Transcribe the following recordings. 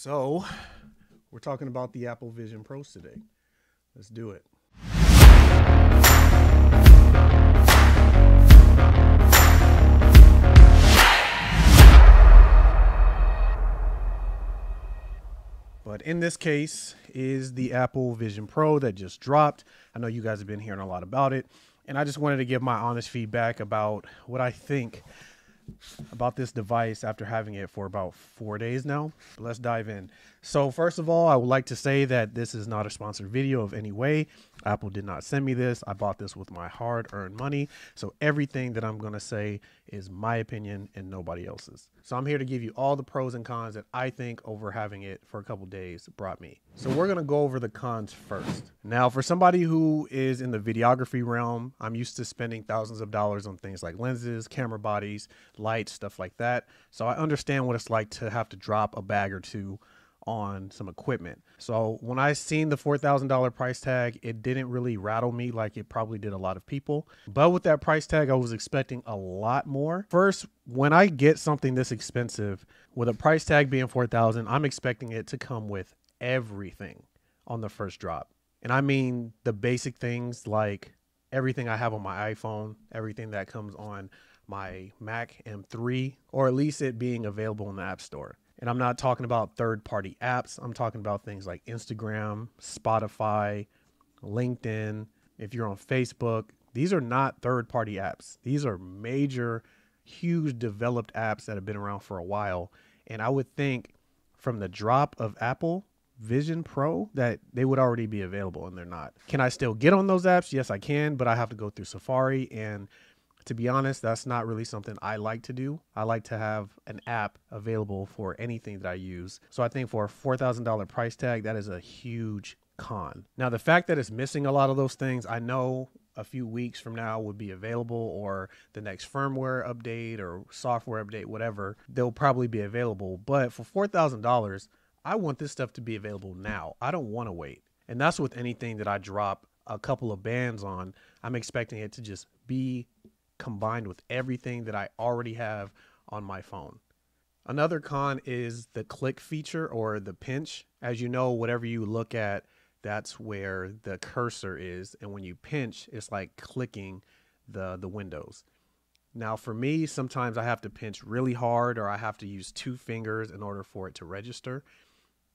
So, we're talking about the Apple Vision Pros today. Let's do it. But in this case is the Apple Vision Pro that just dropped. I know you guys have been hearing a lot about it, and I just wanted to give my honest feedback about what I think about this device after having it for about four days now. But let's dive in. So, first of all, I would like to say that this is not a sponsored video of any way. Apple did not send me this. I bought this with my hard earned money. So, everything that I'm going to say is my opinion and nobody else's. So, I'm here to give you all the pros and cons that I think over having it for a couple days brought me. So, we're going to go over the cons first. Now, for somebody who is in the videography realm, I'm used to spending thousands of dollars on things like lenses, camera bodies, lights, stuff like that. So, I understand what it's like to have to drop a bag or two on some equipment. So when I seen the $4,000 price tag, it didn't really rattle me like it probably did a lot of people. But with that price tag, I was expecting a lot more. First, when I get something this expensive with a price tag being 4,000, I'm expecting it to come with everything on the first drop. And I mean the basic things like everything I have on my iPhone, everything that comes on my Mac M3, or at least it being available in the App Store. And I'm not talking about third party apps. I'm talking about things like Instagram, Spotify, LinkedIn. If you're on Facebook, these are not third party apps. These are major, huge developed apps that have been around for a while. And I would think from the drop of Apple Vision Pro that they would already be available and they're not. Can I still get on those apps? Yes, I can, but I have to go through Safari and to be honest, that's not really something I like to do. I like to have an app available for anything that I use. So I think for a $4,000 price tag, that is a huge con. Now, the fact that it's missing a lot of those things, I know a few weeks from now would be available or the next firmware update or software update, whatever, they'll probably be available. But for $4,000, I want this stuff to be available now. I don't want to wait. And that's with anything that I drop a couple of bands on. I'm expecting it to just be combined with everything that I already have on my phone. Another con is the click feature or the pinch. As you know, whatever you look at, that's where the cursor is. And when you pinch, it's like clicking the, the windows. Now, for me, sometimes I have to pinch really hard or I have to use two fingers in order for it to register.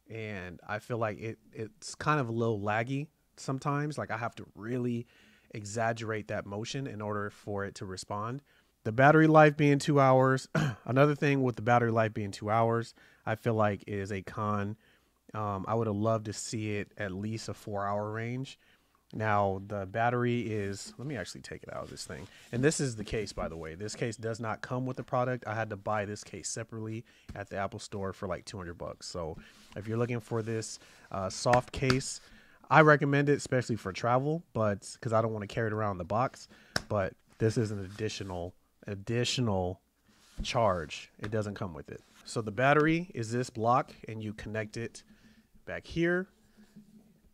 And I feel like it, it's kind of a little laggy sometimes. Like I have to really exaggerate that motion in order for it to respond. The battery life being two hours. Another thing with the battery life being two hours, I feel like is a con. Um, I would have loved to see it at least a four hour range. Now, the battery is, let me actually take it out of this thing. And this is the case, by the way. This case does not come with the product. I had to buy this case separately at the Apple store for like 200 bucks. So if you're looking for this uh, soft case, I recommend it, especially for travel, but because I don't want to carry it around in the box. But this is an additional additional charge. It doesn't come with it. So the battery is this block, and you connect it back here.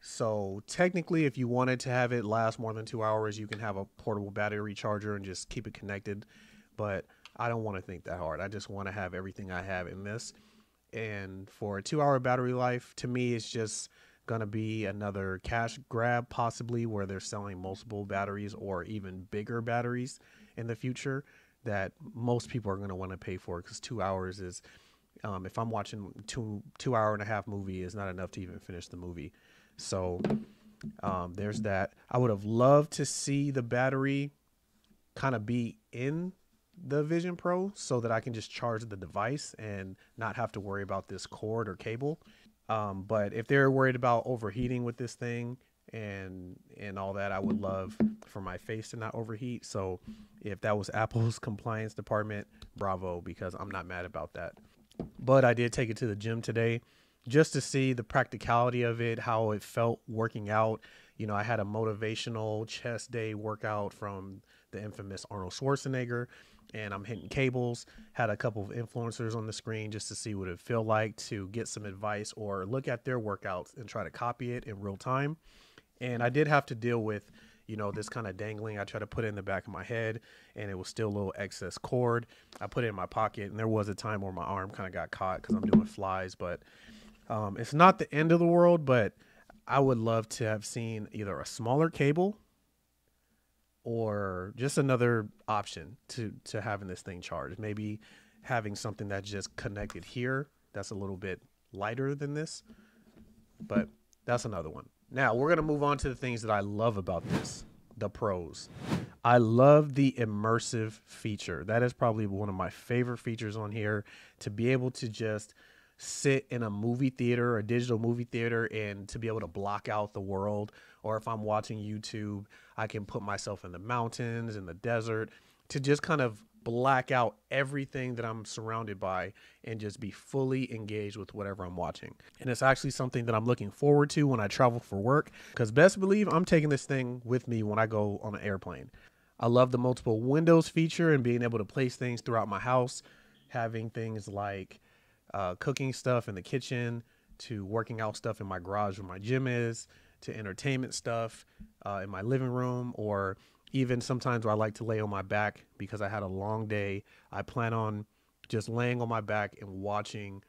So technically, if you wanted to have it last more than two hours, you can have a portable battery charger and just keep it connected. But I don't want to think that hard. I just want to have everything I have in this. And for a two hour battery life, to me, it's just going to be another cash grab, possibly where they're selling multiple batteries or even bigger batteries in the future that most people are going to want to pay for because two hours is, um, if I'm watching two two hour and a half movie, is not enough to even finish the movie. So um, there's that. I would have loved to see the battery kind of be in the Vision Pro so that I can just charge the device and not have to worry about this cord or cable. Um, but if they're worried about overheating with this thing and and all that, I would love for my face to not overheat. So if that was Apple's compliance department, bravo, because I'm not mad about that. But I did take it to the gym today just to see the practicality of it, how it felt working out. You know, I had a motivational chest day workout from the infamous Arnold Schwarzenegger and I'm hitting cables. Had a couple of influencers on the screen just to see what it feel like to get some advice or look at their workouts and try to copy it in real time. And I did have to deal with, you know, this kind of dangling. I tried to put it in the back of my head, and it was still a little excess cord. I put it in my pocket, and there was a time where my arm kind of got caught because I'm doing flies, but Um, it's not the end of the world, but I would love to have seen either a smaller cable or just another option to to having this thing charged. Maybe having something that's just connected here that's a little bit lighter than this. But that's another one. Now we're gonna move on to the things that I love about this, the pros. I love the immersive feature. That is probably one of my favorite features on here to be able to just sit in a movie theater, a digital movie theater, and to be able to block out the world. Or if I'm watching YouTube, I can put myself in the mountains, in the desert, to just kind of black out everything that I'm surrounded by and just be fully engaged with whatever I'm watching. And it's actually something that I'm looking forward to when I travel for work because best believe I'm taking this thing with me when I go on an airplane. I love the multiple windows feature and being able to place things throughout my house, having things like uh, cooking stuff in the kitchen to working out stuff in my garage where my gym is to entertainment stuff uh, in my living room or even sometimes where I like to lay on my back because I had a long day. I plan on just laying on my back and watching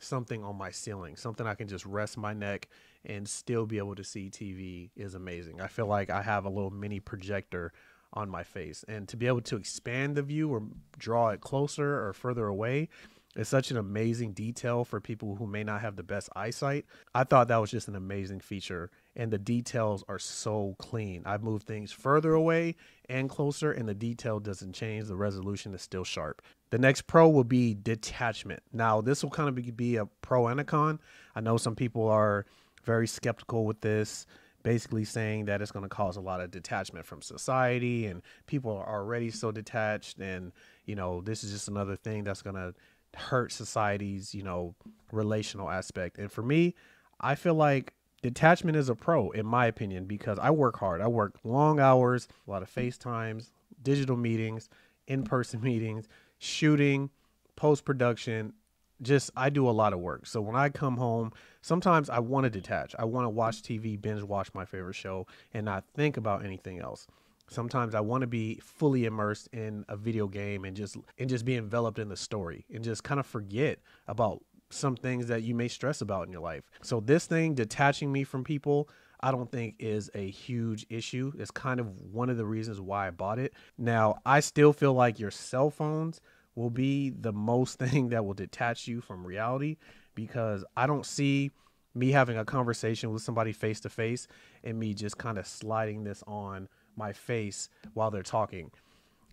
something on my ceiling, something I can just rest my neck and still be able to see TV is amazing. I feel like I have a little mini projector on my face and to be able to expand the view or draw it closer or further away is such an amazing detail for people who may not have the best eyesight. I thought that was just an amazing feature and the details are so clean. I've moved things further away and closer and the detail doesn't change. The resolution is still sharp. The next pro will be detachment. Now, this will kind of be a pro and a con. I know some people are very skeptical with this basically saying that it's going to cause a lot of detachment from society and people are already so detached and you know this is just another thing that's going to hurt society's you know relational aspect and for me i feel like detachment is a pro in my opinion because i work hard i work long hours a lot of facetimes digital meetings in-person meetings shooting post-production just I do a lot of work. So when I come home, sometimes I want to detach. I want to watch TV, binge watch my favorite show and not think about anything else. Sometimes I want to be fully immersed in a video game and just and just be enveloped in the story and just kind of forget about some things that you may stress about in your life. So this thing detaching me from people, I don't think is a huge issue. It's kind of one of the reasons why I bought it. Now, I still feel like your cell phones will be the most thing that will detach you from reality because I don't see me having a conversation with somebody face to face and me just kind of sliding this on my face while they're talking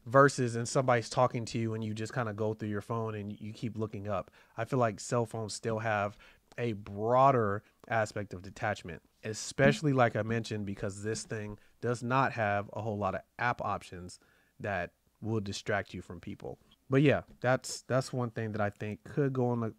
versus and somebody's talking to you and you just kind of go through your phone and you keep looking up. I feel like cell phones still have a broader aspect of detachment, especially like I mentioned because this thing does not have a whole lot of app options that will distract you from people but yeah, that's that's one thing that I think could go on the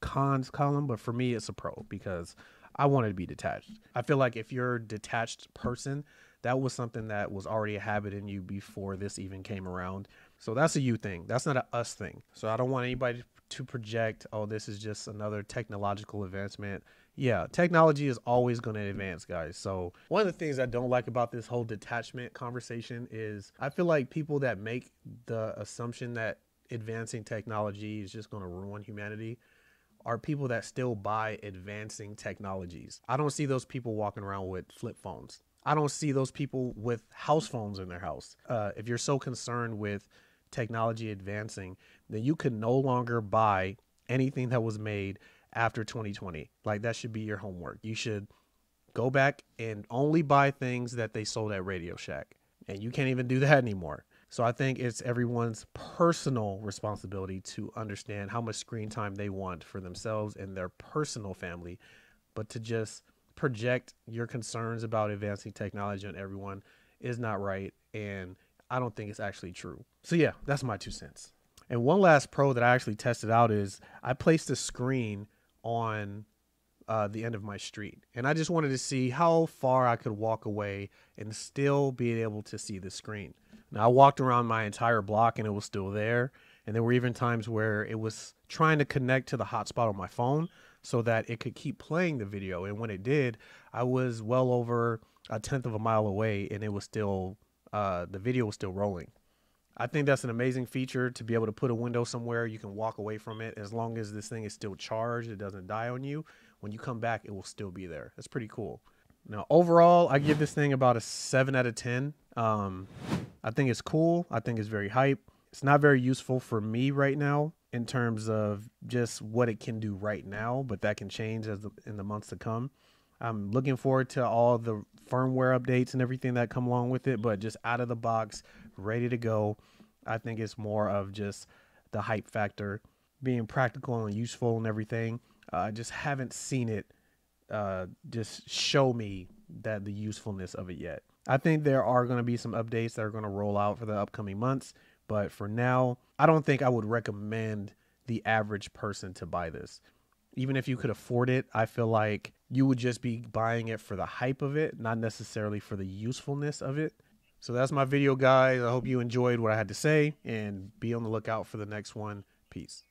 cons column, but for me it's a pro because I wanted to be detached. I feel like if you're a detached person, that was something that was already a habit in you before this even came around. So that's a you thing. That's not a us thing. So I don't want anybody to project, oh, this is just another technological advancement. Yeah, technology is always going to advance, guys. So one of the things I don't like about this whole detachment conversation is I feel like people that make the assumption that advancing technology is just going to ruin humanity are people that still buy advancing technologies. I don't see those people walking around with flip phones. I don't see those people with house phones in their house. Uh, if you're so concerned with technology advancing, then you can no longer buy anything that was made after 2020. Like that should be your homework. You should go back and only buy things that they sold at Radio Shack. And you can't even do that anymore. So I think it's everyone's personal responsibility to understand how much screen time they want for themselves and their personal family, but to just project your concerns about advancing technology on everyone is not right and I don't think it's actually true. So yeah, that's my two cents. And one last pro that I actually tested out is I placed a screen on uh, the end of my street. And I just wanted to see how far I could walk away and still be able to see the screen. Now, I walked around my entire block and it was still there. And there were even times where it was trying to connect to the hotspot on my phone so that it could keep playing the video. And when it did, I was well over a tenth of a mile away and it was still, uh, the video was still rolling. I think that's an amazing feature to be able to put a window somewhere. You can walk away from it as long as this thing is still charged. It doesn't die on you. When you come back, it will still be there. That's pretty cool. Now, overall, I give this thing about a 7 out of 10. Um, I think it's cool. I think it's very hype. It's not very useful for me right now in terms of just what it can do right now, but that can change as the, in the months to come. I'm looking forward to all the firmware updates and everything that come along with it, but just out of the box, ready to go. I think it's more of just the hype factor, being practical and useful and everything. Uh, I just haven't seen it uh, just show me that the usefulness of it yet. I think there are going to be some updates that are going to roll out for the upcoming months, but for now, I don't think I would recommend the average person to buy this. Even if you could afford it, I feel like you would just be buying it for the hype of it, not necessarily for the usefulness of it. So that's my video, guys. I hope you enjoyed what I had to say and be on the lookout for the next one. Peace.